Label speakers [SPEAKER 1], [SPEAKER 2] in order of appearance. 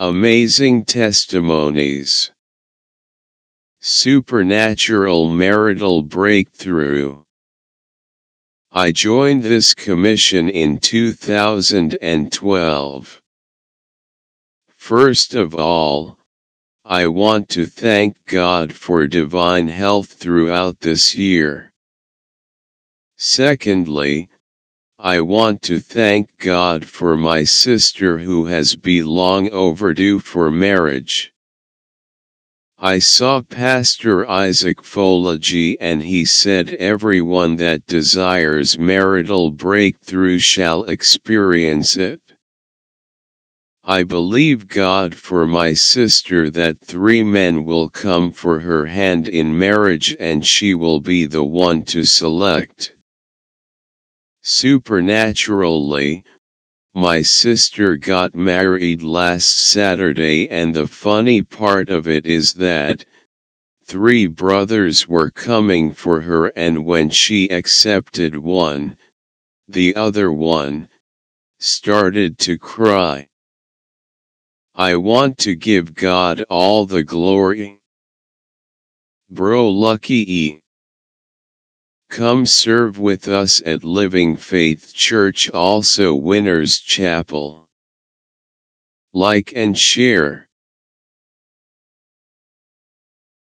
[SPEAKER 1] Amazing testimonies. Supernatural marital breakthrough. I joined this commission in 2012. First of all, I want to thank God for divine health throughout this year. Secondly, I want to thank God for my sister who has been long overdue for marriage. I saw Pastor Isaac Folagy and he said everyone that desires marital breakthrough shall experience it. I believe God for my sister that three men will come for her hand in marriage and she will be the one to select. Supernaturally, my sister got married last Saturday and the funny part of it is that, three brothers were coming for her and when she accepted one, the other one, started to cry. I want to give God all the glory. Bro Lucky E. Come serve with us at Living Faith Church also Winners Chapel. Like and share.